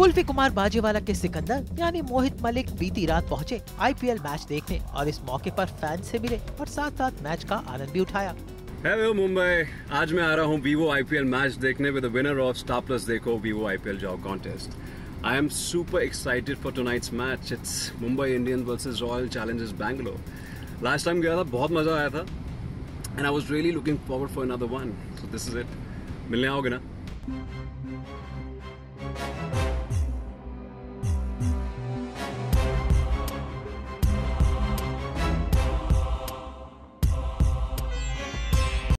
कुल्फी कुमार बाजीवाला के सिकंदर, यानी मोहित मलिक बीती रात पहुँचे आईपीएल मैच देखने और इस मौके पर फ़ैन से मिले और साथ साथ मैच का आनंद भी उठाया। हेलो मुंबई आज मैं आ रहा हूँ वीवो आईपीएल मैच देखने with the winner of Star Plus देखो Vivo IPL job contest I am super excited for tonight's match it's Mumbai Indians versus Royal Challengers Bangalore last time गया था, बहुत मज़ा आया था and I was really looking forward for another one so this is it मिलने आओगे ना?